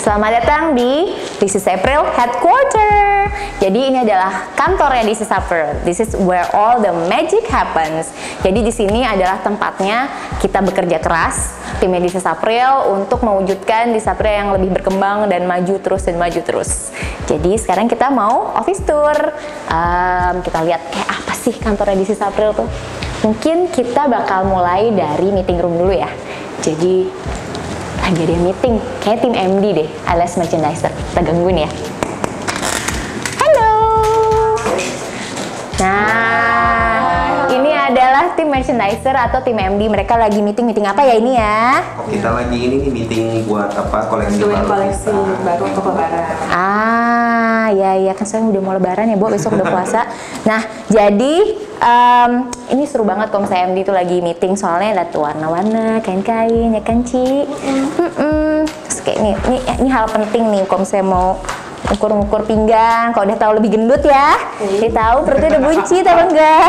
Selamat datang di This is April Headquarter. Jadi ini adalah kantornya This is April. This is where all the magic happens. Jadi di sini adalah tempatnya kita bekerja keras timnya This is April untuk mewujudkan This is April yang lebih berkembang dan maju terus dan maju terus. Jadi sekarang kita mau office tour. Um, kita lihat kayak apa sih kantornya This is April tuh. Mungkin kita bakal mulai dari meeting room dulu ya. Jadi lagi ada meeting. Kayak tim MD deh alias merchandiser. Kita gangguin ya. Halo! Nah ini adalah tim merchandiser atau tim MD mereka lagi meeting meeting apa ya ini ya? Oh, kita lagi ini nih meeting buat apa koleksi Duit baru koleksi kita. baru untuk lebaran. Ah, ya ya kan saya udah mau lebaran ya, Bu. Besok udah puasa. Nah, jadi em, ini seru banget kalau misalnya MD itu lagi meeting soalnya lihat tuh warna-warna, kain-kain, ya kan, Ci? Mm-mm. Terus kayak ini, ini, ini hal penting nih kalau misalnya mau ukur-ukur pinggang, kalau udah tahu lebih gendut ya, dia tahu perutnya udah buncit apa enggak.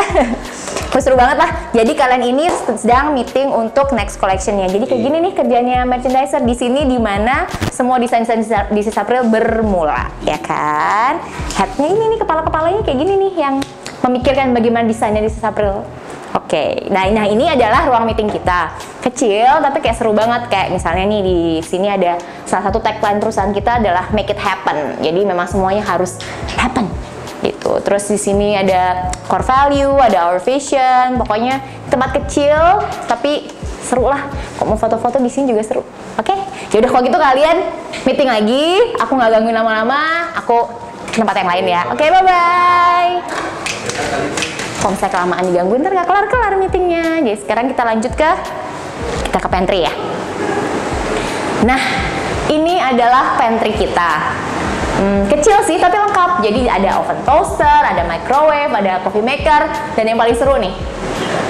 Seru banget lah. Jadi kalian ini sedang meeting untuk next collectionnya. Jadi kayak gini nih kerjanya merchandiser di sini di mana semua desain-desain di Sis April bermula, ya kan? Headnya ini nih kepala-kepalanya kayak gini nih yang memikirkan bagaimana desainnya di Sis April. Oke, nah, nah ini adalah ruang meeting kita. Kecil tapi kayak seru banget kayak misalnya nih di sini ada salah satu tagline perusahaan kita adalah make it happen. Jadi memang semuanya harus happen Terus di sini ada core value, ada our vision, pokoknya tempat kecil tapi seru lah. Kok mau foto-foto di sini juga seru. Oke, ya udah kalau gitu kalian meeting lagi. Aku nggak gangguin lama-lama. Aku ke tempat yang lain ya. Oke, bye bye. Kalau misalnya kelamaan digangguin, ntar nggak kelar-kelar meetingnya. Jadi sekarang kita lanjut ke kita ke pantry ya. Nah, ini adalah pantry kita. Hmm, kecil sih tapi lengkap. Jadi ada oven toaster, ada microwave, ada coffee maker, dan yang paling seru nih,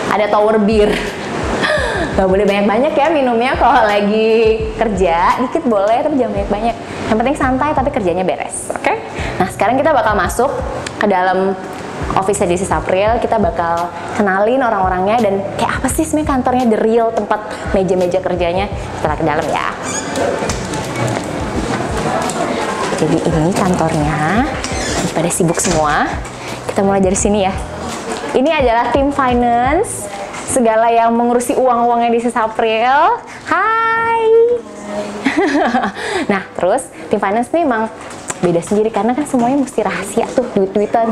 ada tower beer. Gak boleh banyak-banyak ya minumnya kalau lagi kerja, dikit boleh tapi jangan banyak-banyak. Yang penting santai tapi kerjanya beres, oke? Nah sekarang kita bakal masuk ke dalam office di April, kita bakal kenalin orang-orangnya dan kayak apa sih sebenarnya kantornya the real tempat meja-meja kerjanya. Kita ke dalam ya. Jadi ini kantornya, pada sibuk semua. Kita mulai dari sini ya. Ini adalah tim finance, segala yang mengurusi uang-uangnya di April. Hai. nah, terus tim finance nih emang beda sendiri karena kan semuanya mesti rahasia tuh duit-duitan.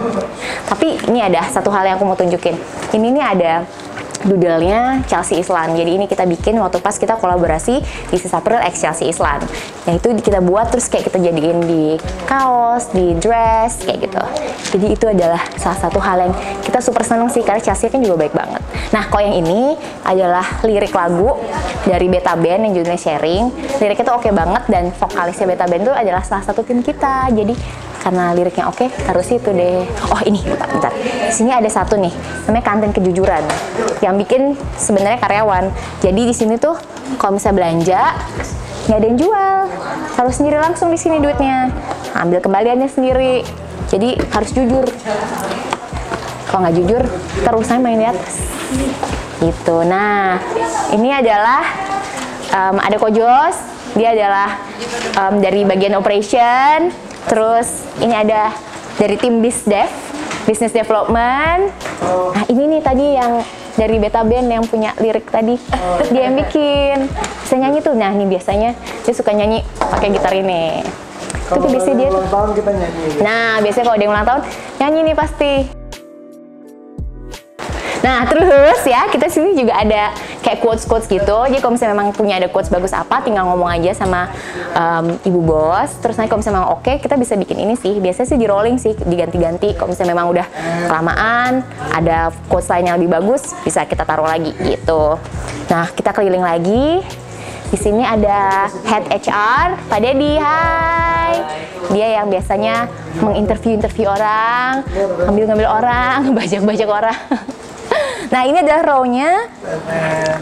Tapi ini ada satu hal yang aku mau tunjukin. Ini nih ada doodle-nya Chelsea Island. Jadi ini kita bikin waktu pas kita kolaborasi di Sis April X Chelsea Island. Yang itu kita buat terus kayak kita jadiin di kaos, di dress, kayak gitu. Jadi itu adalah salah satu hal yang kita super seneng sih karena Chelsea kan juga baik banget. Nah, kalau yang ini adalah lirik lagu dari Beta Band yang judulnya Sharing. Liriknya tuh oke banget dan vokalisnya Beta Band tuh adalah salah satu tim kita. Jadi karena liriknya oke taruh situ deh. Oh ini bentar, bentar. sini ada satu nih namanya kantin kejujuran yang bikin sebenarnya karyawan. Jadi di sini tuh kalau misalnya belanja nggak ada yang jual. Harus sendiri langsung di sini duitnya. Ambil kembaliannya sendiri. Jadi harus jujur. Kalau nggak jujur terus saya main di atas. Gitu. Nah ini adalah um, ada kojos. Dia adalah um, dari bagian operation terus ini ada dari tim bisdev business development. Nah ini nih tadi yang dari beta band yang punya lirik tadi. Dia yang bikin. Bisa nyanyi tuh. Nah ini biasanya dia suka nyanyi pakai gitar ini. Itu tuh biasanya dia ulang tahun kita nyanyi. Nah, biasanya kalau yang ulang tahun, nyanyi nih pasti. Nah, terus ya, kita sini juga ada kayak quotes-quotes gitu. Jadi kalau misalnya memang punya ada quotes bagus apa, tinggal ngomong aja sama um, ibu bos. Terus nanti kalau misalnya memang oke, kita bisa bikin ini sih. Biasanya sih di rolling sih, diganti-ganti. Kalau misalnya memang udah kelamaan, ada quotes lain yang lebih bagus, bisa kita taruh lagi gitu. Nah, kita keliling lagi. Di sini ada head HR, Pak Dedi. Hai. Dia yang biasanya menginterview-interview orang, ngambil-ngambil orang, bajak-bajak orang. Nah, ini adalah row-nya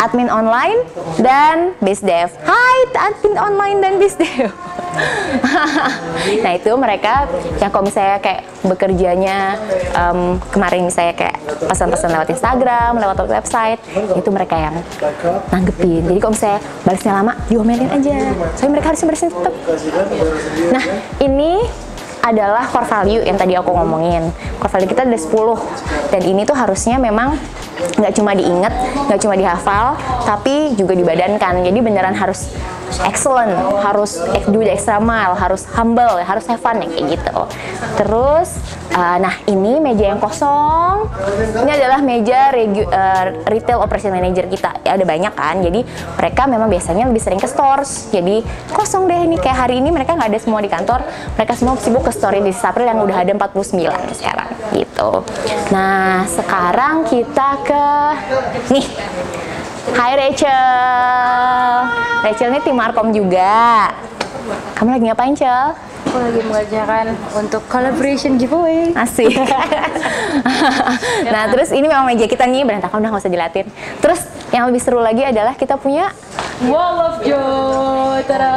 admin online dan BizDev. Hai, admin online dan BizDev. nah itu mereka yang kalau misalnya kayak bekerjanya em, kemarin misalnya kayak pesan-pesan lewat Instagram, lewat website, itu mereka yang nanggepin. Jadi kalau misalnya balasnya lama, diomelin aja. Soalnya mereka harus balesin tetap. Nah, ini adalah core value yang tadi aku ngomongin. Core value kita ada 10 dan ini tuh harusnya memang nggak cuma diingat, nggak cuma dihafal, tapi juga dibadankan. Jadi beneran harus excellent, harus do the extra mile, harus humble, harus have fun ya, kayak gitu. Terus, uh, nah ini meja yang kosong, ini adalah meja regu- uh, retail operation manager kita. Ya ada banyak kan, jadi mereka memang biasanya lebih sering ke stores. Jadi kosong deh ini kayak hari ini mereka nggak ada semua di kantor, mereka semua sibuk ke store di April yang udah ada 49 sekarang gitu. Nah sekarang kita ke nih Hai Rachel. Rachel ini tim Markom juga. Kamu lagi ngapain, Cel? Aku lagi mengerjakan untuk collaboration giveaway. Asik. nah, terus ini memang meja kita nih berantakan udah nggak usah dilatin. Terus yang lebih seru lagi adalah kita punya Wall of Joy, tada!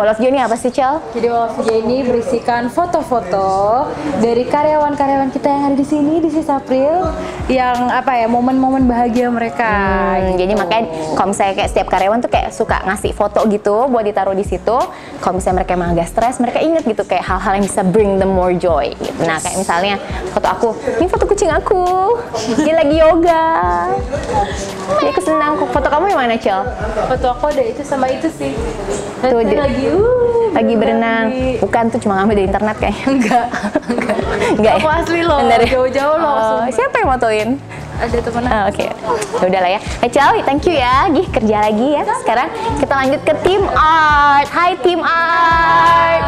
Wall of Joy ini apa sih, Cel? Jadi Wall of Joy ini berisikan foto-foto dari karyawan-karyawan kita yang ada di sini di Sis April yang apa ya momen-momen bahagia mereka. Hmm, Jadi makanya kalau misalnya kayak setiap karyawan tuh kayak suka ngasih foto gitu buat ditaruh di situ. Kalau misalnya mereka emang agak stres, mereka inget gitu kayak hal-hal yang bisa bring them more joy. Gitu. Nah kayak misalnya foto aku, ini foto kucing aku, dia lagi yoga. Dia kesenang. Foto kamu yang mana, Cel? Foto aku ada itu sama itu sih. Tuh, dia- lagi uh, Lagi berenang. Bukan tuh cuma ngambil dari internet kayaknya. Enggak. Enggak. Aku asli loh, Dari- jauh-jauh loh, Oh, siapa yang motoin? Ada temen aku. Ah, Oke, Ya udah lah ya. Rachel, thank you ya. Gih, kerja lagi ya. Sekarang kita lanjut ke tim art. Hai tim art.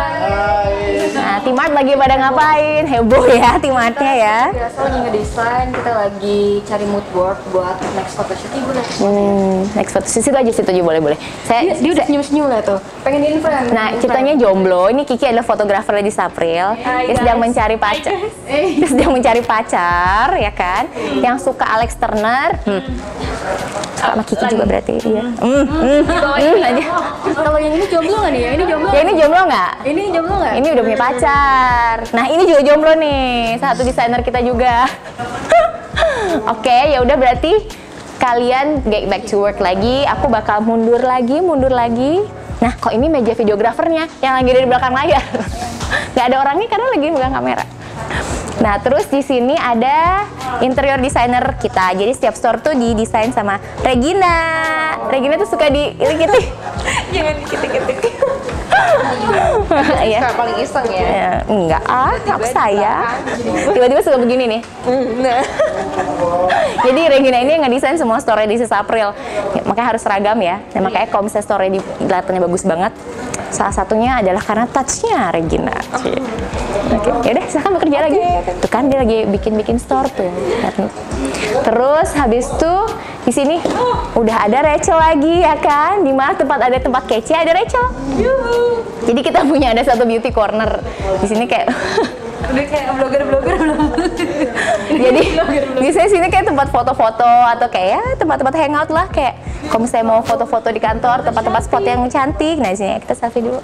Nah, tim art lagi pada ngapain? Heboh ya tim artnya ya. Biasa lagi ngedesain, kita lagi cari mood board buat next photoshoot ibu lah. Hmm, next foto situ aja situ aja boleh boleh. Saya Dia, dia udah senyum-senyum lah tuh. Pengen di inframe. Nah, ceritanya jomblo. Ini Kiki adalah fotografer di Sapril. Hai, Dia sedang mencari pacar. Dia sedang mencari pacar, ya kan? Yang suka Alex Turner. Hmm. Sama Kiki juga berarti dia. Hmm, hmm, hmm, aja. Kalau yang ini jomblo nggak nih? Yang ini jomblo? Ya ini jomblo nggak? Ini jomblo nggak? Ini udah punya pacar. Nah ini juga jomblo nih, satu desainer kita juga. Oke, ya udah berarti kalian get back to work lagi. Aku bakal mundur lagi, mundur lagi. Nah, kok ini meja videografernya yang lagi ada di belakang layar? Nggak ada orangnya karena lagi megang kamera. Nah, terus di sini ada interior designer kita. Jadi setiap store tuh didesain sama Regina. Regina tuh suka di. Jangan dikit-dikit. Iya. Suka paling iseng ya. Ya, enggak ah, aku saya. Tiba-tiba suka begini nih. Nah. Jadi Regina ini yang ngedesain semua story di Sis April. Ya, makanya harus seragam ya. Dan makanya kalau misalnya story di kelihatannya bagus banget, salah satunya adalah karena touch-nya Regina. Cie. Oke, ya udah silakan bekerja lagi. Tuh kan dia lagi bikin-bikin store tuh. Terus habis itu di sini udah ada Rachel lagi ya kan? Di mana tempat ada tempat kece ada Rachel. Jadi kita punya ada satu beauty corner di sini kayak Udah kayak blogger-blogger belum? Jadi biasanya sini kayak tempat foto-foto atau kayak ya tempat-tempat hangout lah kayak kalau misalnya mau foto-foto di kantor tempat-tempat spot yang cantik nah di sini kita selfie dulu.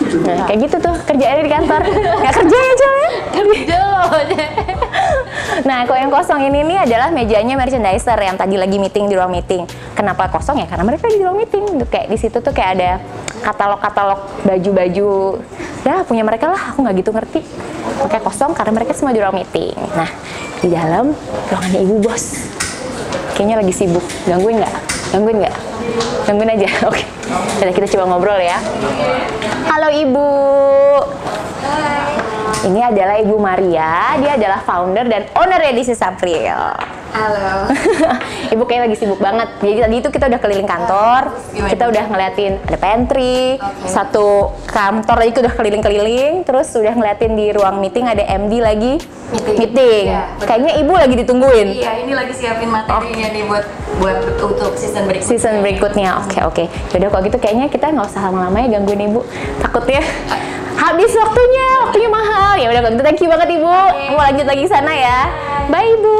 Nah, kayak gitu tuh kerjaannya di kantor. Nggak kerja ya Cel ya? Kerja loh. Nah, kalau yang kosong ini nih adalah mejanya merchandiser yang tadi lagi meeting di ruang meeting. Kenapa kosong ya? Karena mereka di ruang meeting. Tuh, Kayak di situ tuh kayak ada katalog-katalog baju-baju. Ya, punya mereka lah. Aku nggak gitu ngerti. Makanya kosong karena mereka semua di ruang meeting. Nah, di dalam ruangannya ibu bos. Kayaknya lagi sibuk. Gangguin nggak? Gangguin nggak? Gangguin aja. Oke. Jadi kita coba ngobrol ya. Halo ibu. Ini adalah Ibu Maria, dia adalah founder dan owner di Sis April. Halo. Ibu kayak lagi sibuk banget. Jadi tadi itu kita udah keliling kantor, kita udah ngeliatin ada pantry, satu kantor lagi udah keliling-keliling, terus udah ngeliatin di ruang meeting ada MD lagi Meeting. Iya, betul. Kayaknya Ibu lagi ditungguin Iya, ini lagi siapin materinya nih buat buat untuk season berikutnya. season berikutnya. Oke oke. Yaudah kalau gitu kayaknya kita nggak usah lama-lama ya gangguin Ibu. Takutnya habis waktunya, waktunya mahal. Ya udah kalau gitu thank you banget Ibu. Mau lanjut lagi sana ya. Bye Ibu.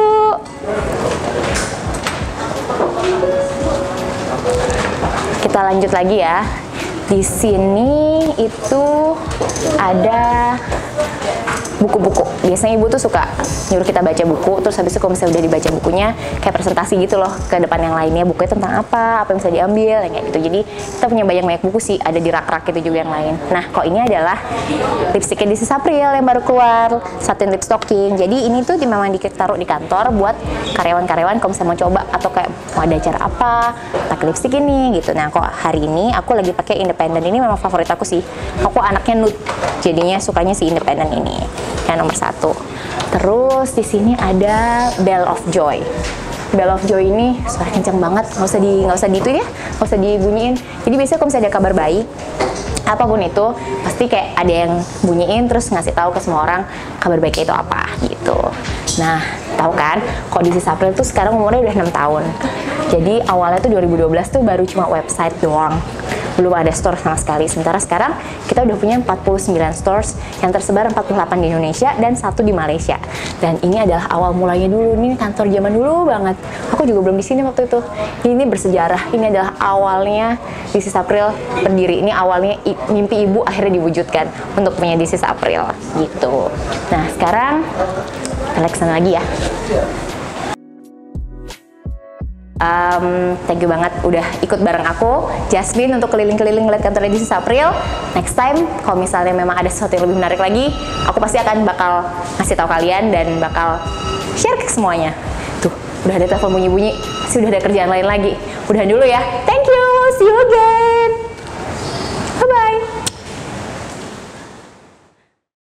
Kita lanjut lagi ya. Di sini itu ada buku-buku. Biasanya ibu tuh suka nyuruh kita baca buku, terus habis itu kalau misalnya udah dibaca bukunya, kayak presentasi gitu loh ke depan yang lainnya. Bukunya tentang apa, apa yang bisa diambil, kayak gitu. Jadi kita punya banyak-banyak buku sih, ada di rak-rak itu juga yang lain. Nah, kok ini adalah lipstiknya di April yang baru keluar, satin lip stocking. Jadi ini tuh memang ditaruh di kantor buat karyawan-karyawan kalau misalnya mau coba atau kayak mau ada acara apa, pakai lipstick ini gitu. Nah, kok hari ini aku lagi pakai independent ini memang favorit aku sih. Aku anaknya nude, jadinya sukanya si independent ini yang nomor satu. Terus di sini ada Bell of Joy. Bell of Joy ini suara kencang banget, nggak usah di nggak usah di itu ya, nggak usah dibunyiin. Jadi biasanya kalau misalnya ada kabar baik, apa pun itu pasti kayak ada yang bunyiin terus ngasih tahu ke semua orang kabar baiknya itu apa gitu. Nah, tahu kan? Kok di April tuh sekarang umurnya udah 6 tahun. Jadi awalnya tuh 2012 tuh baru cuma website doang belum ada store sama sekali. Sementara sekarang kita udah punya 49 stores yang tersebar 48 di Indonesia dan satu di Malaysia. Dan ini adalah awal mulanya dulu. Ini kantor zaman dulu banget. Aku juga belum di sini waktu itu. Ini bersejarah. Ini adalah awalnya Disis April berdiri. Ini awalnya mimpi ibu akhirnya diwujudkan untuk punya Disis April gitu. Nah sekarang ke sana lagi ya um, thank you banget udah ikut bareng aku. Jasmine untuk keliling-keliling ngeliat kantor edisi April. Next time kalau misalnya memang ada sesuatu yang lebih menarik lagi aku pasti akan bakal ngasih tahu kalian dan bakal share ke semuanya. Tuh udah ada telepon bunyi-bunyi. Pasti udah ada kerjaan lain lagi. Udah dulu ya. Thank you. See you again